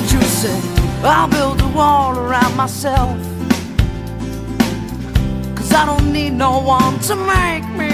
and juicy. I'll build a wall around myself? Cause I don't need no one to make me